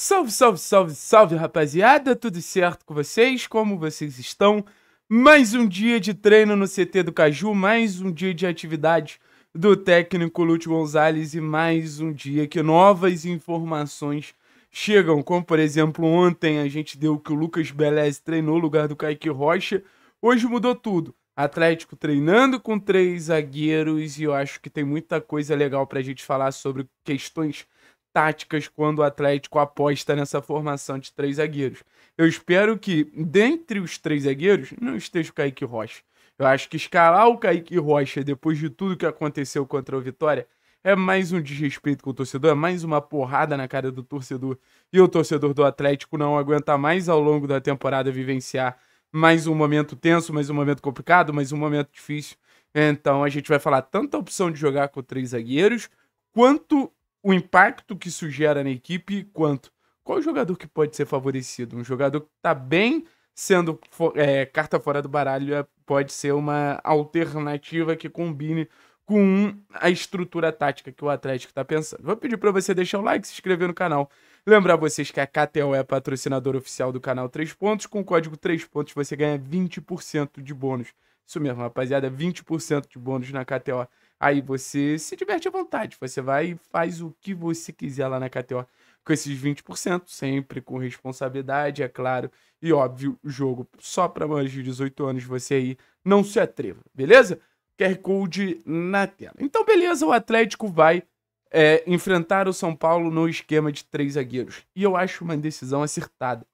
Salve, salve, salve, salve, rapaziada! Tudo certo com vocês? Como vocês estão? Mais um dia de treino no CT do Caju, mais um dia de atividade do técnico Lúcio Gonzalez e mais um dia que novas informações chegam, como por exemplo, ontem a gente deu que o Lucas Belez treinou no lugar do Kaique Rocha, hoje mudou tudo. Atlético treinando com três zagueiros e eu acho que tem muita coisa legal para a gente falar sobre questões táticas quando o Atlético aposta nessa formação de três zagueiros. Eu espero que, dentre os três zagueiros, não esteja o Kaique Rocha. Eu acho que escalar o Kaique Rocha depois de tudo que aconteceu contra o Vitória é mais um desrespeito com o torcedor, é mais uma porrada na cara do torcedor. E o torcedor do Atlético não aguenta mais ao longo da temporada vivenciar mais um momento tenso, mais um momento complicado, mais um momento difícil. Então a gente vai falar tanto a opção de jogar com três zagueiros, quanto o impacto que isso gera na equipe, quanto qual jogador que pode ser favorecido. Um jogador que está bem sendo é, carta fora do baralho é, pode ser uma alternativa que combine com a estrutura tática que o Atlético está pensando. Vou pedir para você deixar o like, se inscrever no canal. Lembrar vocês que a KTO é patrocinador oficial do canal 3 Pontos. Com o código 3 Pontos você ganha 20% de bônus. Isso mesmo, rapaziada, 20% de bônus na KTO. Aí você se diverte à vontade. Você vai e faz o que você quiser lá na KTO com esses 20%, sempre com responsabilidade, é claro. E óbvio, jogo só para mais de 18 anos, você aí não se atreva, beleza? QR Code na tela. Então, beleza, o Atlético vai é, enfrentar o São Paulo no esquema de três zagueiros. E eu acho uma decisão acertada.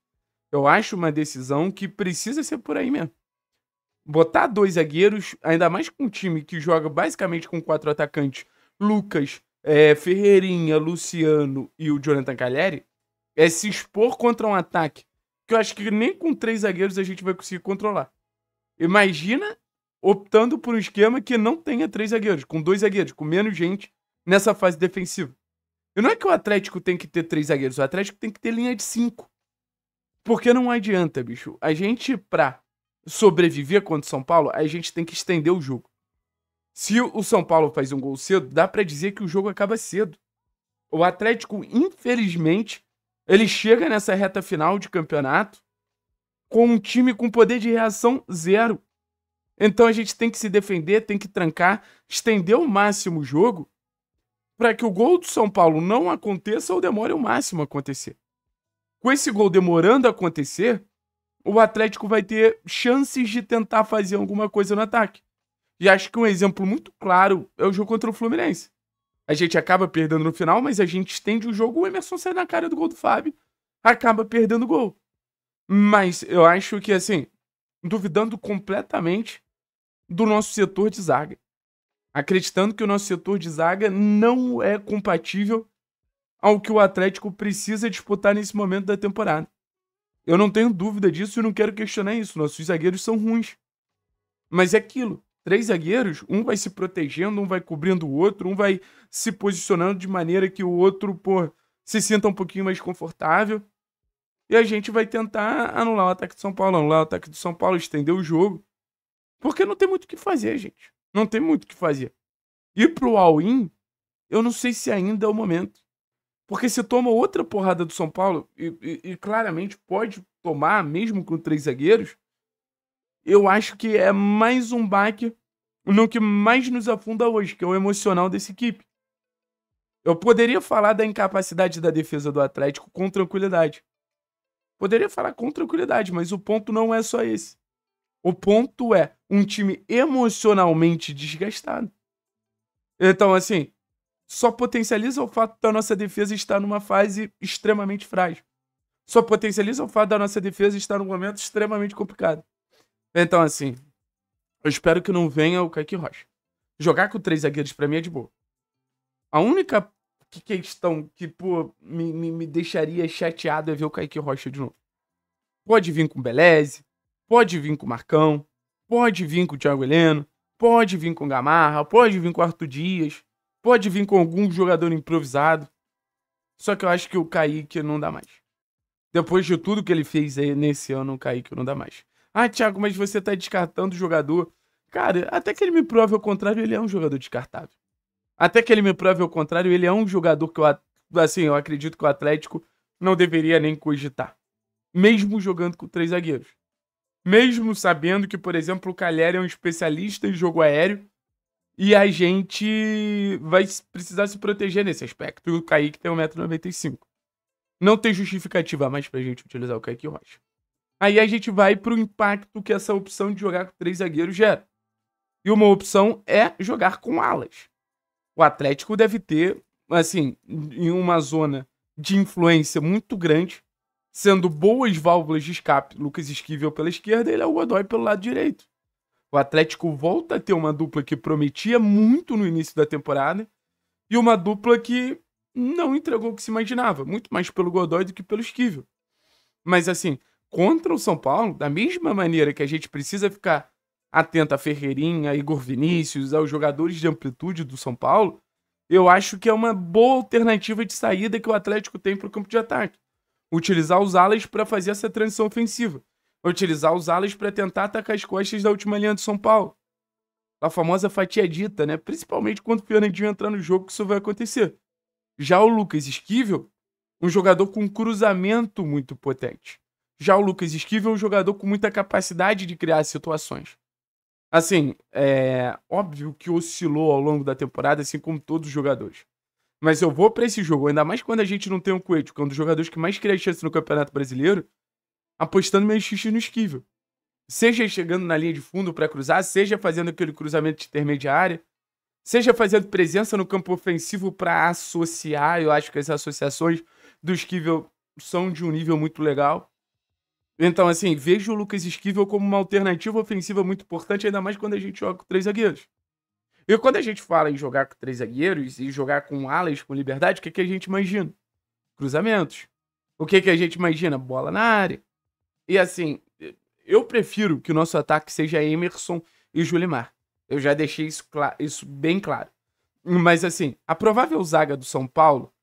Eu acho uma decisão que precisa ser por aí mesmo. Botar dois zagueiros, ainda mais com um time que joga basicamente com quatro atacantes, Lucas, é, Ferreirinha, Luciano e o Jonathan Cagliari, é se expor contra um ataque que eu acho que nem com três zagueiros a gente vai conseguir controlar. Imagina optando por um esquema que não tenha três zagueiros, com dois zagueiros, com menos gente nessa fase defensiva. E não é que o Atlético tem que ter três zagueiros, o Atlético tem que ter linha de cinco. Porque não adianta, bicho. A gente, pra sobreviver contra o São Paulo, a gente tem que estender o jogo. Se o São Paulo faz um gol cedo, dá para dizer que o jogo acaba cedo. O Atlético, infelizmente, ele chega nessa reta final de campeonato com um time com poder de reação zero. Então a gente tem que se defender, tem que trancar, estender o máximo o jogo para que o gol do São Paulo não aconteça ou demore o máximo a acontecer. Com esse gol demorando a acontecer, o Atlético vai ter chances de tentar fazer alguma coisa no ataque. E acho que um exemplo muito claro é o jogo contra o Fluminense. A gente acaba perdendo no final, mas a gente estende o jogo, o Emerson sai na cara do gol do Fábio, acaba perdendo o gol. Mas eu acho que, assim, duvidando completamente do nosso setor de zaga. Acreditando que o nosso setor de zaga não é compatível ao que o Atlético precisa disputar nesse momento da temporada. Eu não tenho dúvida disso e não quero questionar isso. Nossos zagueiros são ruins. Mas é aquilo. Três zagueiros, um vai se protegendo, um vai cobrindo o outro, um vai se posicionando de maneira que o outro, pô, se sinta um pouquinho mais confortável. E a gente vai tentar anular o ataque de São Paulo, anular o ataque de São Paulo, estender o jogo. Porque não tem muito o que fazer, gente. Não tem muito o que fazer. Ir pro all-in, eu não sei se ainda é o momento. Porque se toma outra porrada do São Paulo, e, e, e claramente pode tomar, mesmo com três zagueiros, eu acho que é mais um baque no que mais nos afunda hoje, que é o emocional dessa equipe. Eu poderia falar da incapacidade da defesa do Atlético com tranquilidade. Poderia falar com tranquilidade, mas o ponto não é só esse. O ponto é um time emocionalmente desgastado. Então, assim, só potencializa o fato da nossa defesa estar numa fase extremamente frágil. Só potencializa o fato da nossa defesa estar num momento extremamente complicado. Então, assim, eu espero que não venha o Kaique Rocha. Jogar com três zagueiros para mim é de boa. A única questão que, pô, me, me, me, deixaria chateado é ver o Kaique Rocha de novo. Pode vir com o Beleze, pode vir com o Marcão, pode vir com o Thiago Heleno, pode vir com o Gamarra, pode vir com o Arthur Dias, pode vir com algum jogador improvisado. Só que eu acho que o Kaique não dá mais. Depois de tudo que ele fez nesse ano, o Kaique não dá mais. Ah, Thiago, mas você tá descartando o jogador. Cara, até que ele me prove ao contrário, ele é um jogador descartável. Até que ele me prove ao contrário, ele é um jogador que eu, assim, eu acredito que o Atlético não deveria nem cogitar. Mesmo jogando com três zagueiros. Mesmo sabendo que, por exemplo, o Calheri é um especialista em jogo aéreo e a gente vai precisar se proteger nesse aspecto. E o Kaique tem 1,95m. Não tem justificativa mais pra gente utilizar o Kaique Rocha. Aí a gente vai pro impacto que essa opção de jogar com três zagueiros gera. E uma opção é jogar com alas. O Atlético deve ter, assim, em uma zona de influência muito grande, sendo boas válvulas de escape, Lucas Esquivel pela esquerda e Léo Godoy pelo lado direito. O Atlético volta a ter uma dupla que prometia muito no início da temporada e uma dupla que não entregou o que se imaginava, muito mais pelo Godoy do que pelo Esquivel. Mas assim, contra o São Paulo, da mesma maneira que a gente precisa ficar atento a Ferreirinha, Igor Vinícius, aos jogadores de amplitude do São Paulo, eu acho que é uma boa alternativa de saída que o Atlético tem para o campo de ataque. Utilizar os alas para fazer essa transição ofensiva. Utilizar os alas para tentar atacar as costas da última linha do São Paulo. A famosa fatia dita, né? Principalmente quando o Fernandinho entrar no jogo, que isso vai acontecer. Já o Lucas Esquivel, um jogador com cruzamento muito potente. Já o Lucas Esquivel é um jogador com muita capacidade de criar situações. Assim, é óbvio que oscilou ao longo da temporada, assim como todos os jogadores. Mas eu vou para esse jogo, ainda mais quando a gente não tem um Coelho, que é um dos jogadores que mais cria chance no Campeonato Brasileiro, apostando meio xixi no esquivel. Seja chegando na linha de fundo para cruzar, seja fazendo aquele cruzamento de intermediária, seja fazendo presença no campo ofensivo para associar. Eu acho que as associações do esquivel são de um nível muito legal. Então, assim, vejo o Lucas Esquivel como uma alternativa ofensiva muito importante, ainda mais quando a gente joga com três zagueiros. E quando a gente fala em jogar com três zagueiros e jogar com alas com liberdade, o que, que a gente imagina? Cruzamentos. O que, que a gente imagina? Bola na área. E assim, eu prefiro que o nosso ataque seja Emerson e Julimar. Eu já deixei isso, isso bem claro. Mas assim, a provável zaga do São Paulo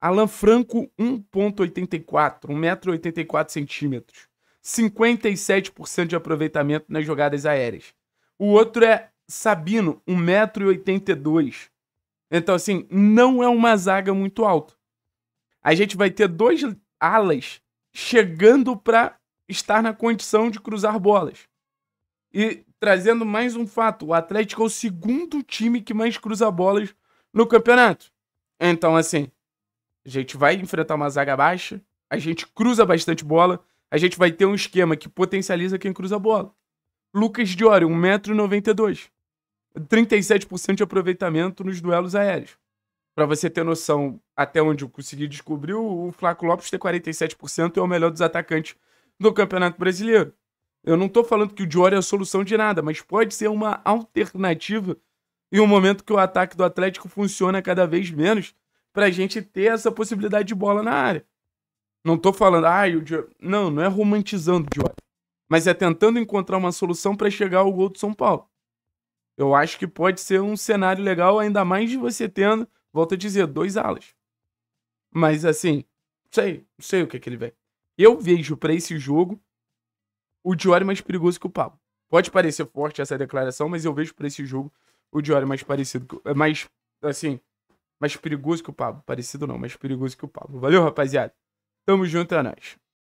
Alan Franco, 1,84, 1,84m. 57% de aproveitamento nas jogadas aéreas. O outro é Sabino, 1,82m. Então, assim, não é uma zaga muito alta. A gente vai ter dois alas chegando para estar na condição de cruzar bolas. E trazendo mais um fato: o Atlético é o segundo time que mais cruza bolas no campeonato. Então, assim, a gente vai enfrentar uma zaga baixa, a gente cruza bastante bola, a gente vai ter um esquema que potencializa quem cruza a bola. Lucas Diori, 1,92m. 37% de aproveitamento nos duelos aéreos. Para você ter noção até onde eu consegui descobrir, o Flaco Lopes tem 47% e é o melhor dos atacantes do Campeonato Brasileiro. Eu não estou falando que o Diori é a solução de nada, mas pode ser uma alternativa em um momento que o ataque do Atlético funciona cada vez menos pra gente ter essa possibilidade de bola na área. Não tô falando, ah, o Dior... Não, não é romantizando o Dior. Mas é tentando encontrar uma solução para chegar ao gol do São Paulo. Eu acho que pode ser um cenário legal, ainda mais de você tendo, volto a dizer, dois alas. Mas assim, não sei, não sei o que, é que ele vem. Eu vejo para esse jogo o Diori mais perigoso que o Pablo. Pode parecer forte essa declaração, mas eu vejo para esse jogo o Diori mais parecido, mais assim, mais perigoso que o Pablo. Parecido não, mais perigoso que o Pablo. Valeu, rapaziada. Tamo junto, é nóis.